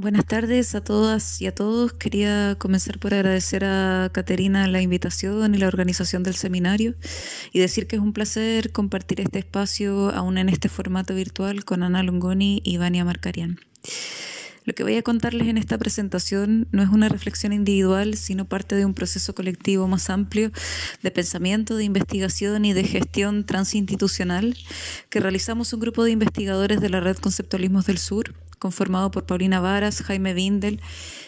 Buenas tardes a todas y a todos. Quería comenzar por agradecer a Caterina la invitación y la organización del seminario y decir que es un placer compartir este espacio aún en este formato virtual con Ana Longoni y Vania Marcarian. Lo que voy a contarles en esta presentación no es una reflexión individual, sino parte de un proceso colectivo más amplio de pensamiento, de investigación y de gestión transinstitucional que realizamos un grupo de investigadores de la Red Conceptualismos del Sur, conformado por Paulina Varas, Jaime Windel,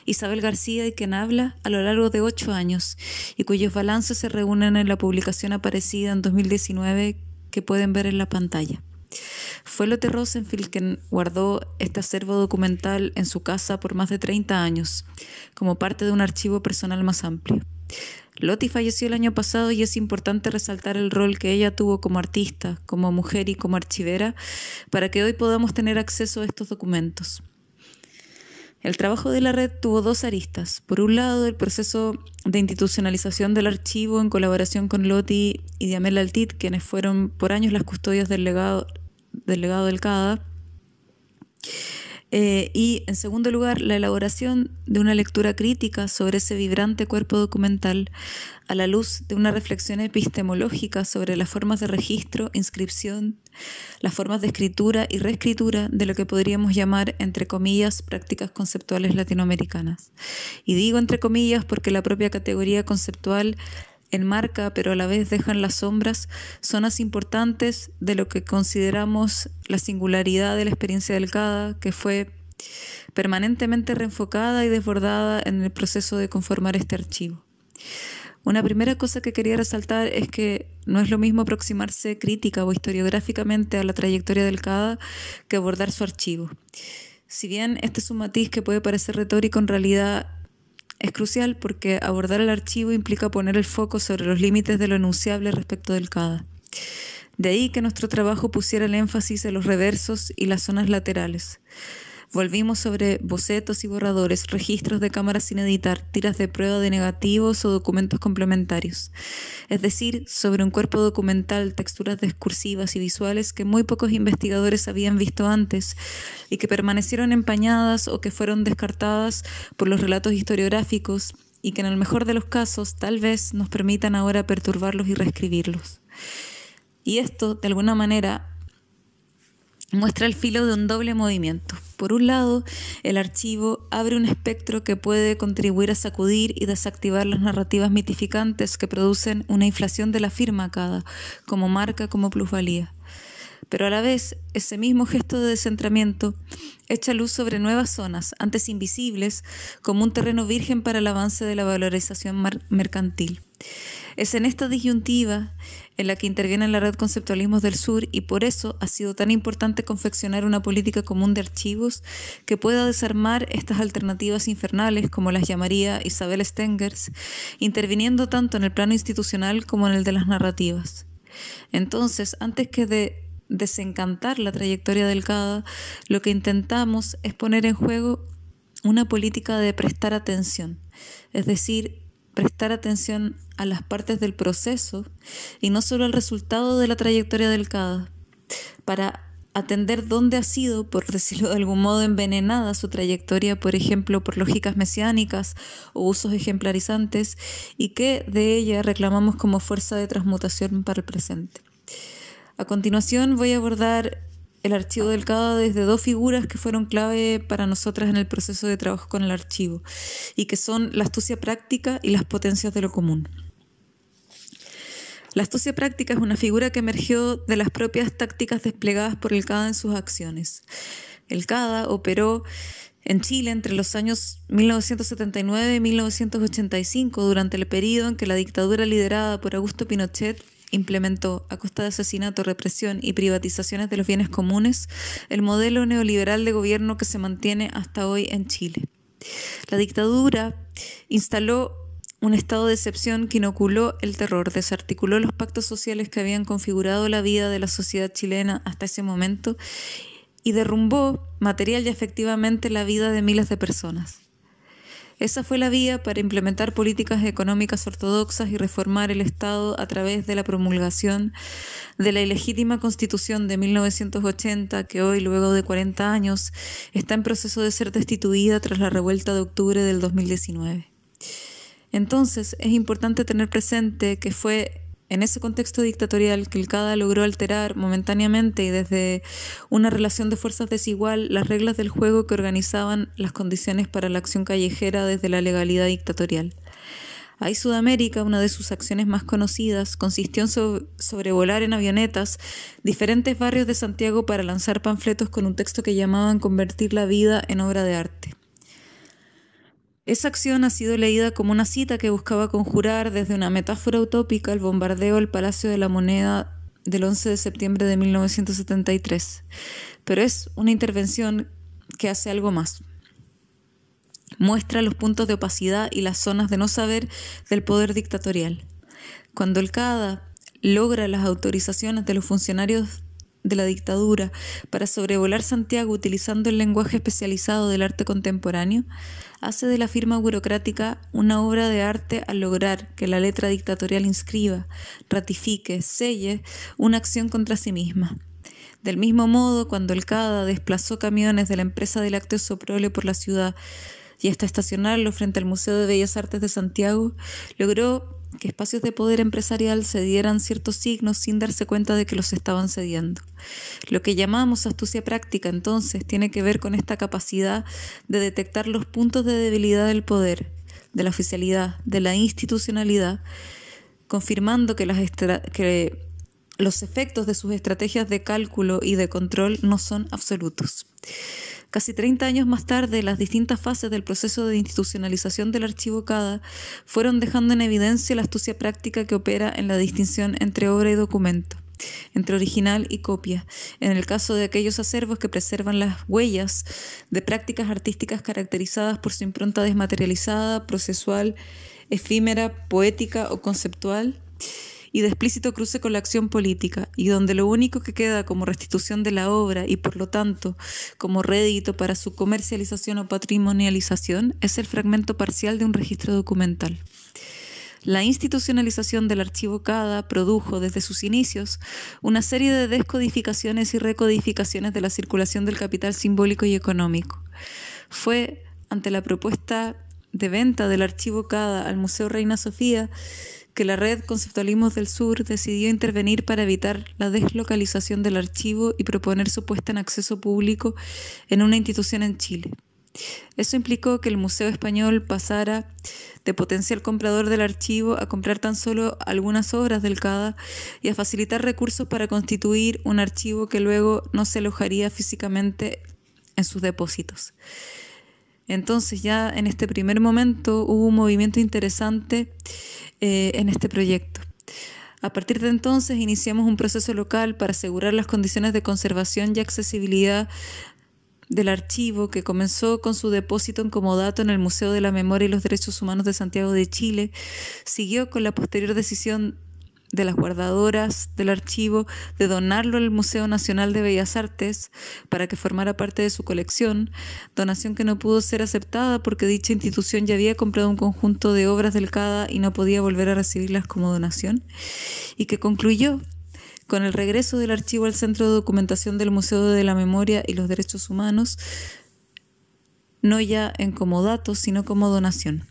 Isabel García y quien habla a lo largo de ocho años y cuyos balances se reúnen en la publicación aparecida en 2019 que pueden ver en la pantalla. Fue Lotte Rosenfield quien guardó este acervo documental en su casa por más de 30 años, como parte de un archivo personal más amplio. Lotti falleció el año pasado y es importante resaltar el rol que ella tuvo como artista, como mujer y como archivera para que hoy podamos tener acceso a estos documentos. El trabajo de la red tuvo dos aristas. Por un lado, el proceso de institucionalización del archivo en colaboración con Loti y Diamel Altit, quienes fueron por años las custodias del legado del, legado del CADA. Eh, y en segundo lugar, la elaboración de una lectura crítica sobre ese vibrante cuerpo documental a la luz de una reflexión epistemológica sobre las formas de registro, inscripción, las formas de escritura y reescritura de lo que podríamos llamar, entre comillas, prácticas conceptuales latinoamericanas. Y digo entre comillas porque la propia categoría conceptual enmarca, pero a la vez deja en las sombras zonas importantes de lo que consideramos la singularidad de la experiencia del CADA, que fue permanentemente reenfocada y desbordada en el proceso de conformar este archivo. Una primera cosa que quería resaltar es que no es lo mismo aproximarse crítica o historiográficamente a la trayectoria del CADA que abordar su archivo. Si bien este es un matiz que puede parecer retórico, en realidad es crucial porque abordar el archivo implica poner el foco sobre los límites de lo enunciable respecto del CADA. De ahí que nuestro trabajo pusiera el énfasis en los reversos y las zonas laterales. Volvimos sobre bocetos y borradores, registros de cámaras sin editar, tiras de prueba de negativos o documentos complementarios. Es decir, sobre un cuerpo documental, texturas discursivas y visuales que muy pocos investigadores habían visto antes y que permanecieron empañadas o que fueron descartadas por los relatos historiográficos y que en el mejor de los casos tal vez nos permitan ahora perturbarlos y reescribirlos. Y esto, de alguna manera, muestra el filo de un doble movimiento. Por un lado, el archivo abre un espectro que puede contribuir a sacudir y desactivar las narrativas mitificantes que producen una inflación de la firma cada, como marca, como plusvalía. Pero a la vez, ese mismo gesto de descentramiento echa luz sobre nuevas zonas, antes invisibles, como un terreno virgen para el avance de la valorización mercantil. Es en esta disyuntiva en la que interviene la red Conceptualismos del Sur y por eso ha sido tan importante confeccionar una política común de archivos que pueda desarmar estas alternativas infernales, como las llamaría Isabel Stengers, interviniendo tanto en el plano institucional como en el de las narrativas. Entonces, antes que de desencantar la trayectoria del CADA, lo que intentamos es poner en juego una política de prestar atención, es decir, prestar atención a las partes del proceso y no solo al resultado de la trayectoria del CADA, para atender dónde ha sido, por decirlo de algún modo, envenenada su trayectoria, por ejemplo, por lógicas mesiánicas o usos ejemplarizantes, y que de ella reclamamos como fuerza de transmutación para el presente. A continuación voy a abordar el archivo del CADA desde dos figuras que fueron clave para nosotras en el proceso de trabajo con el archivo y que son la astucia práctica y las potencias de lo común. La astucia práctica es una figura que emergió de las propias tácticas desplegadas por el CADA en sus acciones. El CADA operó en Chile entre los años 1979 y 1985, durante el periodo en que la dictadura liderada por Augusto Pinochet implementó, a costa de asesinato, represión y privatizaciones de los bienes comunes, el modelo neoliberal de gobierno que se mantiene hasta hoy en Chile. La dictadura instaló un estado de excepción que inoculó el terror, desarticuló los pactos sociales que habían configurado la vida de la sociedad chilena hasta ese momento y derrumbó material y efectivamente la vida de miles de personas. Esa fue la vía para implementar políticas económicas ortodoxas y reformar el Estado a través de la promulgación de la ilegítima Constitución de 1980, que hoy, luego de 40 años, está en proceso de ser destituida tras la revuelta de octubre del 2019. Entonces, es importante tener presente que fue en ese contexto dictatorial que el CADA logró alterar momentáneamente y desde una relación de fuerzas desigual las reglas del juego que organizaban las condiciones para la acción callejera desde la legalidad dictatorial. Ahí Sudamérica, una de sus acciones más conocidas, consistió en sobrevolar en avionetas diferentes barrios de Santiago para lanzar panfletos con un texto que llamaban convertir la vida en obra de arte. Esa acción ha sido leída como una cita que buscaba conjurar desde una metáfora utópica el bombardeo al Palacio de la Moneda del 11 de septiembre de 1973, pero es una intervención que hace algo más. Muestra los puntos de opacidad y las zonas de no saber del poder dictatorial. Cuando el CADA logra las autorizaciones de los funcionarios de la dictadura para sobrevolar Santiago utilizando el lenguaje especializado del arte contemporáneo, hace de la firma burocrática una obra de arte al lograr que la letra dictatorial inscriba, ratifique, selle una acción contra sí misma. Del mismo modo, cuando el CADA desplazó camiones de la empresa de lácteos Soprole por la ciudad y hasta estacionarlo frente al Museo de Bellas Artes de Santiago, logró que espacios de poder empresarial cedieran ciertos signos sin darse cuenta de que los estaban cediendo. Lo que llamamos astucia práctica entonces tiene que ver con esta capacidad de detectar los puntos de debilidad del poder, de la oficialidad, de la institucionalidad, confirmando que, que los efectos de sus estrategias de cálculo y de control no son absolutos. Casi 30 años más tarde, las distintas fases del proceso de institucionalización del archivo CADA fueron dejando en evidencia la astucia práctica que opera en la distinción entre obra y documento entre original y copia, en el caso de aquellos acervos que preservan las huellas de prácticas artísticas caracterizadas por su impronta desmaterializada, procesual, efímera, poética o conceptual, y de explícito cruce con la acción política, y donde lo único que queda como restitución de la obra y por lo tanto como rédito para su comercialización o patrimonialización es el fragmento parcial de un registro documental. La institucionalización del archivo CADA produjo desde sus inicios una serie de descodificaciones y recodificaciones de la circulación del capital simbólico y económico. Fue ante la propuesta de venta del archivo CADA al Museo Reina Sofía que la red Conceptualismos del Sur decidió intervenir para evitar la deslocalización del archivo y proponer su puesta en acceso público en una institución en Chile. Eso implicó que el Museo Español pasara de potencial comprador del archivo a comprar tan solo algunas obras del CADA y a facilitar recursos para constituir un archivo que luego no se alojaría físicamente en sus depósitos. Entonces ya en este primer momento hubo un movimiento interesante eh, en este proyecto. A partir de entonces iniciamos un proceso local para asegurar las condiciones de conservación y accesibilidad del archivo que comenzó con su depósito en comodato en el Museo de la Memoria y los Derechos Humanos de Santiago de Chile, siguió con la posterior decisión de las guardadoras del archivo de donarlo al Museo Nacional de Bellas Artes para que formara parte de su colección, donación que no pudo ser aceptada porque dicha institución ya había comprado un conjunto de obras del CADA y no podía volver a recibirlas como donación, y que concluyó con el regreso del archivo al Centro de Documentación del Museo de la Memoria y los Derechos Humanos, no ya en como datos, sino como donación.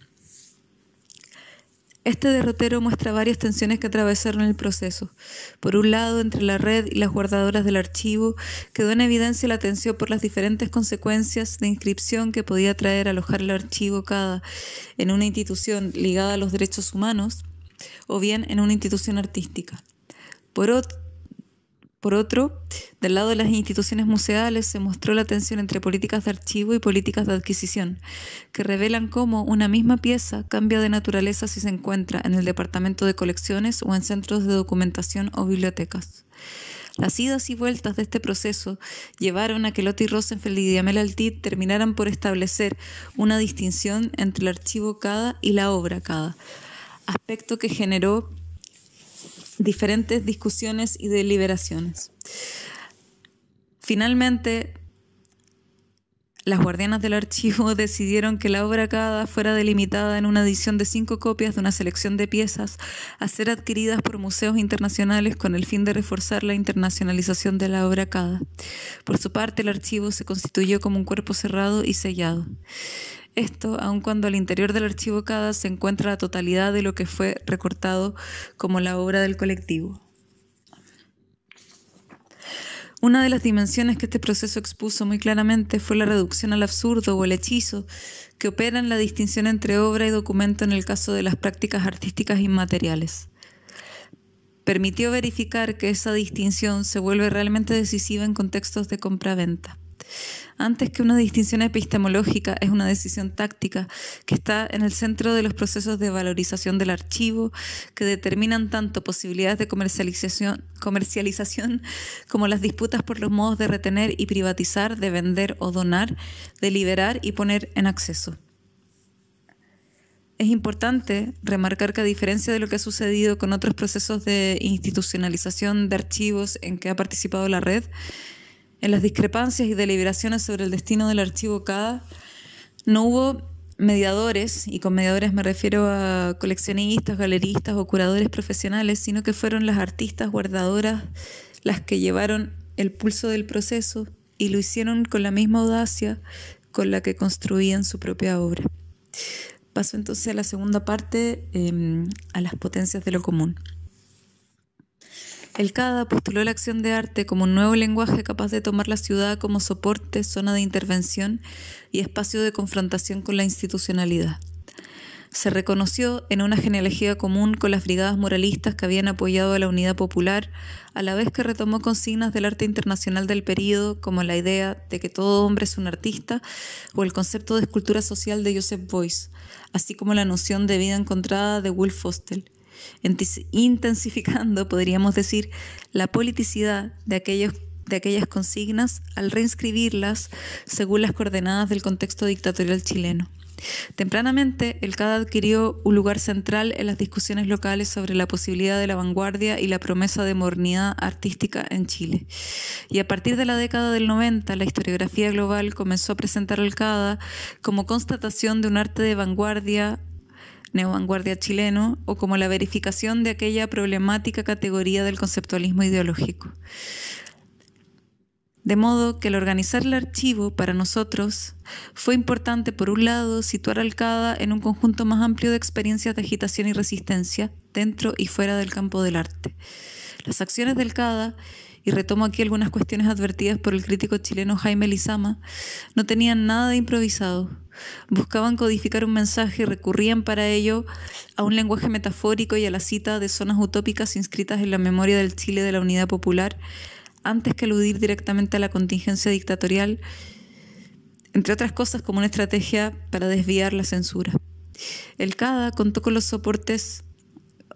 Este derrotero muestra varias tensiones que atravesaron el proceso. Por un lado, entre la red y las guardadoras del archivo, quedó en evidencia la tensión por las diferentes consecuencias de inscripción que podía traer alojar el archivo cada en una institución ligada a los derechos humanos o bien en una institución artística. Por otro, por otro, del lado de las instituciones museales se mostró la tensión entre políticas de archivo y políticas de adquisición, que revelan cómo una misma pieza cambia de naturaleza si se encuentra en el departamento de colecciones o en centros de documentación o bibliotecas. Las idas y vueltas de este proceso llevaron a que Lotti Rosenfeld y Diamel Altit terminaran por establecer una distinción entre el archivo CADA y la obra CADA, aspecto que generó diferentes discusiones y deliberaciones. Finalmente, las guardianas del archivo decidieron que la obra cada fuera delimitada en una edición de cinco copias de una selección de piezas a ser adquiridas por museos internacionales con el fin de reforzar la internacionalización de la obra cada. Por su parte, el archivo se constituyó como un cuerpo cerrado y sellado. Esto aun cuando al interior del archivo cada se encuentra la totalidad de lo que fue recortado como la obra del colectivo. Una de las dimensiones que este proceso expuso muy claramente fue la reducción al absurdo o el hechizo que opera en la distinción entre obra y documento en el caso de las prácticas artísticas inmateriales. Permitió verificar que esa distinción se vuelve realmente decisiva en contextos de compra-venta antes que una distinción epistemológica, es una decisión táctica que está en el centro de los procesos de valorización del archivo, que determinan tanto posibilidades de comercialización, como las disputas por los modos de retener y privatizar, de vender o donar, de liberar y poner en acceso. Es importante remarcar que a diferencia de lo que ha sucedido con otros procesos de institucionalización de archivos en que ha participado la red, en las discrepancias y deliberaciones sobre el destino del archivo CADA, no hubo mediadores, y con mediadores me refiero a coleccionistas, galeristas o curadores profesionales, sino que fueron las artistas guardadoras las que llevaron el pulso del proceso y lo hicieron con la misma audacia con la que construían su propia obra. Paso entonces a la segunda parte, em, a las potencias de lo común. El CADA postuló la acción de arte como un nuevo lenguaje capaz de tomar la ciudad como soporte, zona de intervención y espacio de confrontación con la institucionalidad. Se reconoció en una genealogía común con las brigadas moralistas que habían apoyado a la unidad popular, a la vez que retomó consignas del arte internacional del período, como la idea de que todo hombre es un artista, o el concepto de escultura social de Joseph Beuys, así como la noción de vida encontrada de Will Foster intensificando, podríamos decir, la politicidad de, aquellos, de aquellas consignas al reinscribirlas según las coordenadas del contexto dictatorial chileno. Tempranamente, el CAD adquirió un lugar central en las discusiones locales sobre la posibilidad de la vanguardia y la promesa de modernidad artística en Chile. Y a partir de la década del 90, la historiografía global comenzó a presentar al CADA como constatación de un arte de vanguardia neovanguardia chileno o como la verificación de aquella problemática categoría del conceptualismo ideológico. De modo que al organizar el archivo para nosotros fue importante, por un lado, situar al CADA en un conjunto más amplio de experiencias de agitación y resistencia dentro y fuera del campo del arte. Las acciones del CADA y retomo aquí algunas cuestiones advertidas por el crítico chileno Jaime Lizama, no tenían nada de improvisado. Buscaban codificar un mensaje y recurrían para ello a un lenguaje metafórico y a la cita de zonas utópicas inscritas en la memoria del Chile de la Unidad Popular, antes que aludir directamente a la contingencia dictatorial, entre otras cosas como una estrategia para desviar la censura. El CADA contó con los soportes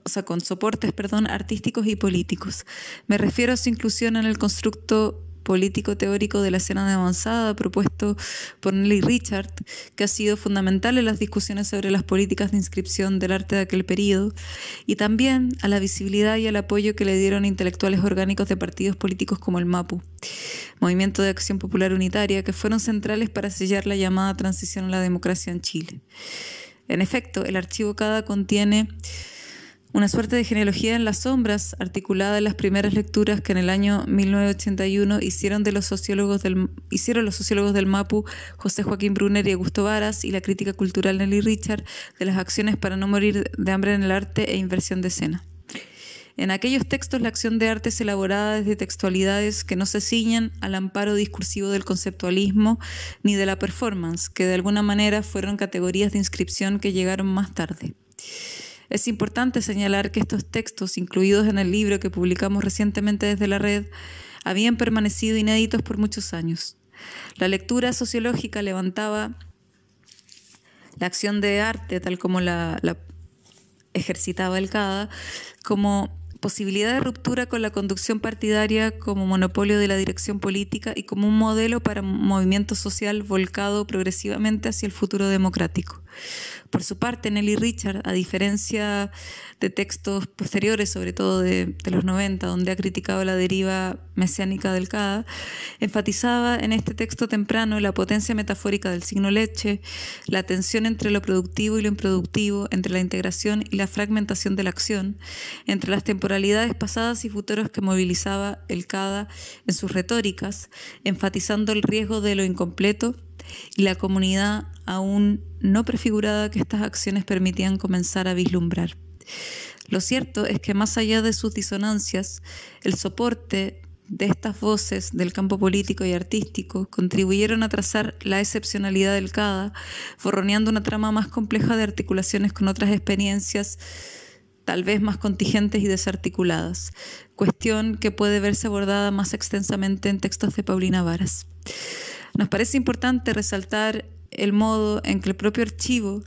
o sea, con soportes, perdón, artísticos y políticos. Me refiero a su inclusión en el constructo político teórico de la escena de avanzada propuesto por Nelly Richard, que ha sido fundamental en las discusiones sobre las políticas de inscripción del arte de aquel periodo, y también a la visibilidad y al apoyo que le dieron intelectuales orgánicos de partidos políticos como el MAPU, Movimiento de Acción Popular Unitaria, que fueron centrales para sellar la llamada transición a la democracia en Chile. En efecto, el archivo CADA contiene una suerte de genealogía en las sombras, articulada en las primeras lecturas que en el año 1981 hicieron, los, sociólogos del, hicieron los sociólogos del MAPU José Joaquín Brunner y Augusto Varas y la crítica cultural Nelly Richard de las acciones para no morir de hambre en el arte e inversión de escena. En aquellos textos la acción de arte es elaborada desde textualidades que no se ciñan al amparo discursivo del conceptualismo ni de la performance, que de alguna manera fueron categorías de inscripción que llegaron más tarde. Es importante señalar que estos textos, incluidos en el libro que publicamos recientemente desde la red, habían permanecido inéditos por muchos años. La lectura sociológica levantaba la acción de arte, tal como la, ejercitaba el CADA, como posibilidad de ruptura con la conducción partidaria como monopolio de la dirección política y como un modelo para un movimiento social volcado progresivamente hacia el futuro democrático. Por su parte, Nelly Richard, a diferencia de textos posteriores, sobre todo de, los 90, donde ha criticado la deriva mesiánica del CADA, enfatizaba en este texto temprano la potencia metafórica del signo leche, la tensión entre lo productivo y lo improductivo, entre la integración y la fragmentación de la acción, entre las temporalidades pasadas y futuras que movilizaba el CADA en sus retóricas, enfatizando el riesgo de lo incompleto y la comunidad aún no prefigurada que estas acciones permitían comenzar a vislumbrar. Lo cierto es que más allá de sus disonancias, el soporte de estas voces del campo político y artístico contribuyeron a trazar la excepcionalidad del CADA, forroneando una trama más compleja de articulaciones con otras experiencias tal vez más contingentes y desarticuladas, cuestión que puede verse abordada más extensamente en textos de Paulina Varas. Nos parece importante resaltar el modo en que el propio archivo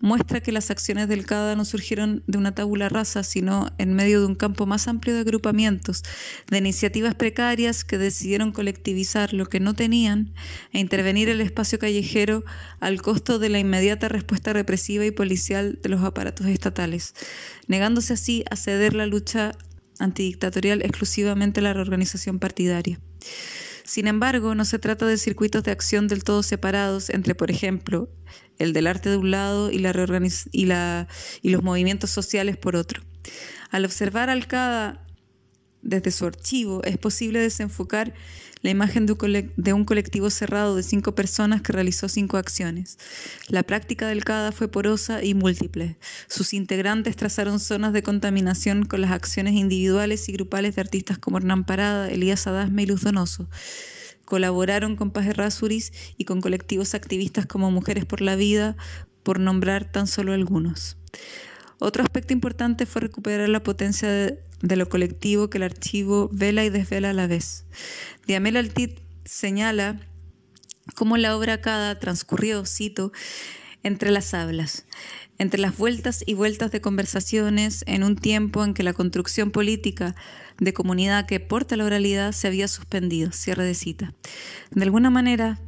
muestra que las acciones del CADA no surgieron de una tabula rasa, sino en medio de un campo más amplio de agrupamientos, de iniciativas precarias que decidieron colectivizar lo que no tenían e intervenir el espacio callejero al costo de la inmediata respuesta represiva y policial de los aparatos estatales, negándose así a ceder la lucha antidictatorial exclusivamente a la reorganización partidaria. Sin embargo, no se trata de circuitos de acción del todo separados entre, por ejemplo, el del arte de un lado y, la y, los movimientos sociales por otro. Al observar al CADA desde su archivo, es posible desenfocar la imagen de un colectivo cerrado de cinco personas que realizó cinco acciones. La práctica del CADA fue porosa y múltiple. Sus integrantes trazaron zonas de contaminación con las acciones individuales y grupales de artistas como Hernán Parada, Elías Adasme y Luz Donoso colaboraron con Paz Errázuriz y con colectivos activistas como Mujeres por la Vida, por nombrar tan solo algunos. Otro aspecto importante fue recuperar la potencia de, lo colectivo que el archivo vela y desvela a la vez. Diamel Altit señala cómo la obra cada transcurrió, cito, entre las hablas, entre las vueltas y vueltas de conversaciones en un tiempo en que la construcción política de comunidad que porta la oralidad se había suspendido. Cierre de cita. De alguna manera,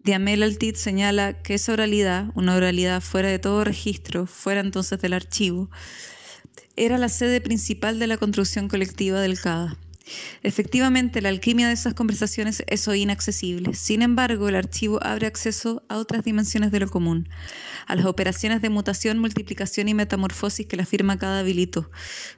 Diamel Altit señala que esa oralidad, una oralidad fuera de todo registro, fuera entonces del archivo, era la sede principal de la construcción colectiva del CADA. Efectivamente, la alquimia de esas conversaciones es hoy inaccesible. Sin embargo, el archivo abre acceso a otras dimensiones de lo común, a las operaciones de mutación, multiplicación y metamorfosis que la firma cada habilito.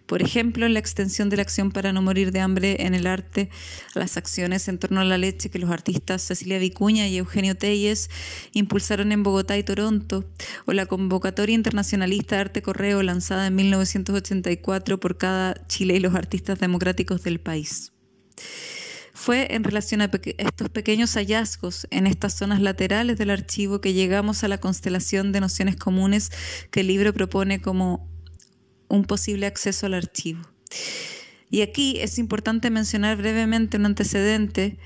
Por ejemplo, en la extensión de la acción para no morir de hambre en el arte, las acciones en torno a la leche que los artistas Cecilia Vicuña y Eugenio Telles impulsaron en Bogotá y Toronto, o la convocatoria internacionalista arte correo lanzada en 1984 por cada Chile y los artistas democráticos del país. Fue en relación a estos pequeños hallazgos en estas zonas laterales del archivo que llegamos a la constelación de nociones comunes que el libro propone como un posible acceso al archivo. Y aquí es importante mencionar brevemente un antecedente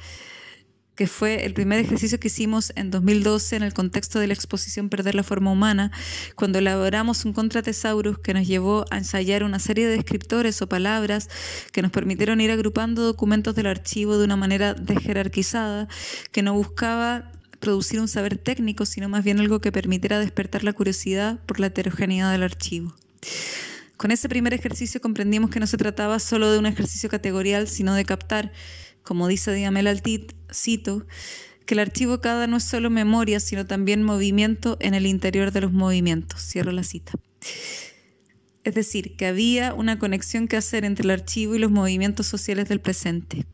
que fue el primer ejercicio que hicimos en 2012 en el contexto de la exposición Perder la forma humana, cuando elaboramos un contratesaurus que nos llevó a ensayar una serie de descriptores o palabras que nos permitieron ir agrupando documentos del archivo de una manera desjerarquizada, que no buscaba producir un saber técnico, sino más bien algo que permitiera despertar la curiosidad por la heterogeneidad del archivo. Con ese primer ejercicio comprendimos que no se trataba solo de un ejercicio categorial, sino de captar como dice Diamel Altit, cito, que el archivo cada no es solo memoria, sino también movimiento en el interior de los movimientos. Cierro la cita. Es decir, que había una conexión que hacer entre el archivo y los movimientos sociales del presente.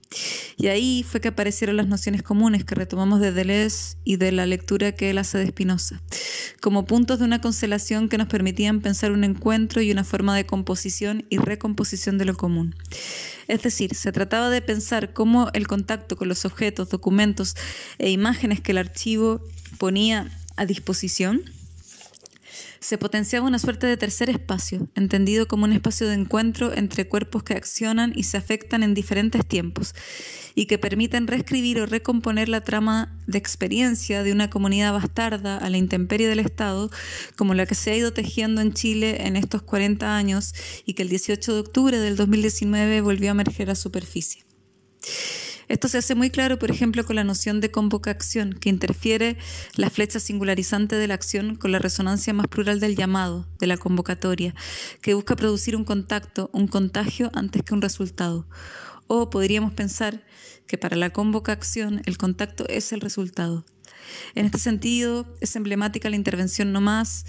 Y ahí fue que aparecieron las nociones comunes que retomamos de Deleuze y de la lectura que él hace de Spinoza, como puntos de una constelación que nos permitían pensar un encuentro y una forma de composición y recomposición de lo común. Es decir, se trataba de pensar cómo el contacto con los objetos, documentos e imágenes que el archivo ponía a disposición se potenciaba una suerte de tercer espacio, entendido como un espacio de encuentro entre cuerpos que accionan y se afectan en diferentes tiempos, y que permiten reescribir o recomponer la trama de experiencia de una comunidad bastarda a la intemperie del Estado, como la que se ha ido tejiendo en Chile en estos 40 años y que el 18 de octubre del 2019 volvió a emerger a superficie. Esto se hace muy claro, por ejemplo, con la noción de convocación, que interfiere la flecha singularizante de la acción con la resonancia más plural del llamado, de la convocatoria, que busca producir un contacto, un contagio antes que un resultado. O podríamos pensar que para la convocación el contacto es el resultado. En este sentido, es emblemática la intervención No Más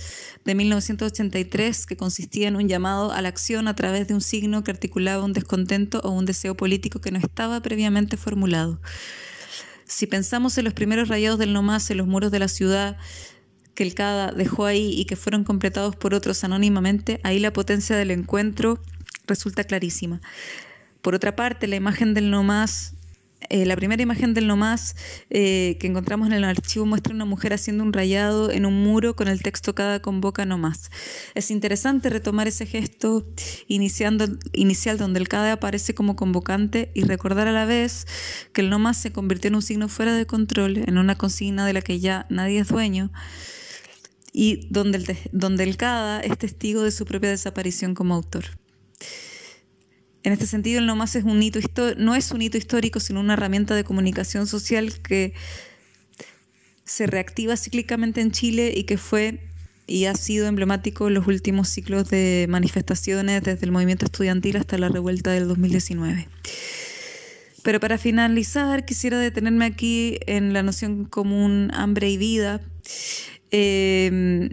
de 1983, que consistía en un llamado a la acción a través de un signo que articulaba un descontento o un deseo político que no estaba previamente formulado. Si pensamos en los primeros rayados del No Más en los muros de la ciudad, que el CADA dejó ahí y que fueron completados por otros anónimamente, ahí la potencia del encuentro resulta clarísima. Por otra parte, la imagen del no más eh, la primera imagen del no más eh, que encontramos en el archivo muestra una mujer haciendo un rayado en un muro con el texto cada convoca no más. Es interesante retomar ese gesto inicial donde el cada aparece como convocante y recordar a la vez que el no más se convirtió en un signo fuera de control, en una consigna de la que ya nadie es dueño y donde el, donde el cada es testigo de su propia desaparición como autor. En este sentido, el no más es un hito no es un hito histórico, sino una herramienta de comunicación social que se reactiva cíclicamente en Chile y que fue y ha sido emblemático en los últimos ciclos de manifestaciones desde el movimiento estudiantil hasta la revuelta del 2019. Pero para finalizar, quisiera detenerme aquí en la noción común hambre y vida, eh,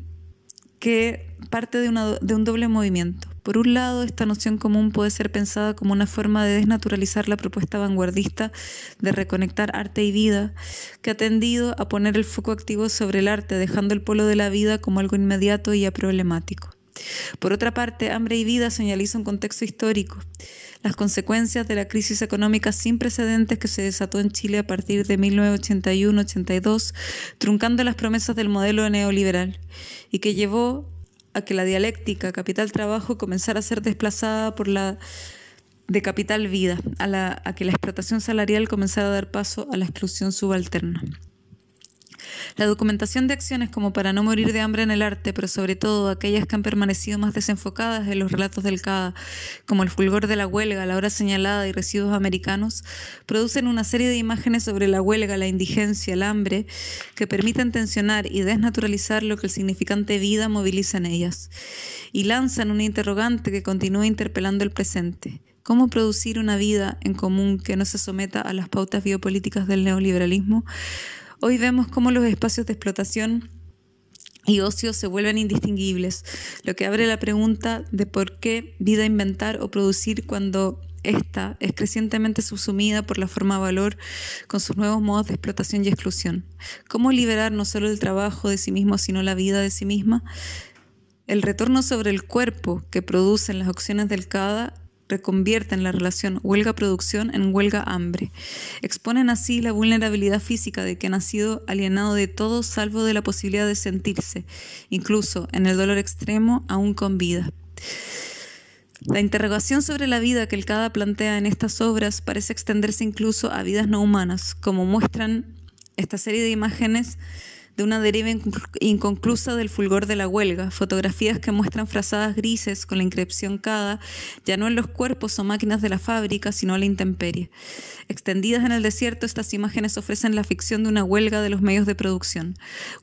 que parte de, de un doble movimiento. Por un lado, esta noción común puede ser pensada como una forma de desnaturalizar la propuesta vanguardista de reconectar arte y vida, que ha tendido a poner el foco activo sobre el arte, dejando el polo de la vida como algo inmediato y aproblemático. Por otra parte, Hambre y Vida señaliza un contexto histórico, las consecuencias de la crisis económica sin precedentes que se desató en Chile a partir de 1981-82, truncando las promesas del modelo neoliberal y que llevó a que la dialéctica capital-trabajo comenzara a ser desplazada por la de capital-vida, a, a que la explotación salarial comenzara a dar paso a la exclusión subalterna. La documentación de acciones como para no morir de hambre en el arte, pero sobre todo aquellas que han permanecido más desenfocadas en los relatos del CADA, como el fulgor de la huelga, la hora señalada y residuos americanos, producen una serie de imágenes sobre la huelga, la indigencia, el hambre, que permiten tensionar y desnaturalizar lo que el significante vida moviliza en ellas, y lanzan un interrogante que continúa interpelando el presente. ¿Cómo producir una vida en común que no se someta a las pautas biopolíticas del neoliberalismo? Hoy vemos cómo los espacios de explotación y ocio se vuelven indistinguibles, lo que abre la pregunta de por qué vida inventar o producir cuando esta es crecientemente subsumida por la forma valor con sus nuevos modos de explotación y exclusión. ¿Cómo liberar no solo el trabajo de sí mismo, sino la vida de sí misma? El retorno sobre el cuerpo que producen las opciones del CADA reconvierten la relación huelga-producción en huelga-hambre. Exponen así la vulnerabilidad física de quien ha sido alienado de todo salvo de la posibilidad de sentirse, incluso en el dolor extremo, aún con vida. La interrogación sobre la vida que el CADA plantea en estas obras parece extenderse incluso a vidas no humanas, como muestran esta serie de imágenes de una deriva inconclusa del fulgor de la huelga, fotografías que muestran frazadas grises con la inscripción CADA, ya no en los cuerpos o máquinas de la fábrica, sino a la intemperie. Extendidas en el desierto, estas imágenes ofrecen la ficción de una huelga de los medios de producción,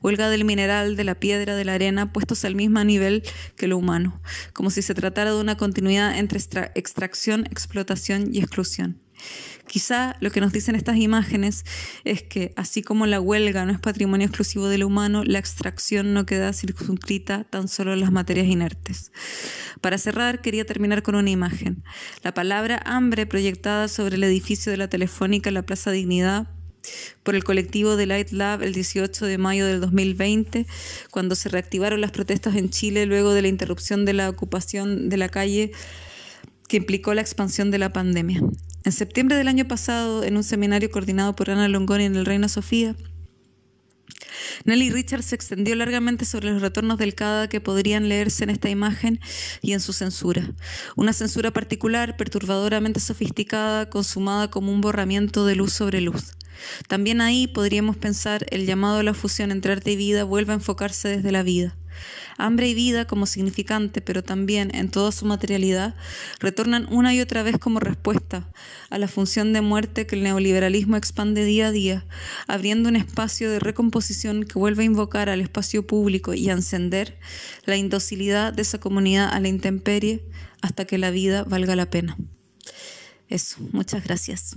huelga del mineral, de la piedra, de la arena, puestos al mismo nivel que lo humano, como si se tratara de una continuidad entre extracción, explotación y exclusión. Quizá lo que nos dicen estas imágenes es que, así como la huelga no es patrimonio exclusivo del humano, la extracción no queda circunscrita tan solo en las materias inertes. Para cerrar, quería terminar con una imagen. La palabra hambre proyectada sobre el edificio de la Telefónica en la Plaza Dignidad por el colectivo de Light Lab el 18 de mayo del 2020, cuando se reactivaron las protestas en Chile luego de la interrupción de la ocupación de la calle que implicó la expansión de la pandemia. En septiembre del año pasado, en un seminario coordinado por Ana Longoni en el Reino Sofía, Nelly Richards se extendió largamente sobre los retornos del CADA que podrían leerse en esta imagen y en su censura. Una censura particular, perturbadoramente sofisticada, consumada como un borramiento de luz sobre luz. También ahí podríamos pensar el llamado a la fusión entre arte y vida vuelve a enfocarse desde la vida. Hambre y vida como significante, pero también en toda su materialidad, retornan una y otra vez como respuesta a la función de muerte que el neoliberalismo expande día a día, abriendo un espacio de recomposición que vuelve a invocar al espacio público y a encender la indocilidad de esa comunidad a la intemperie hasta que la vida valga la pena. Eso, muchas gracias.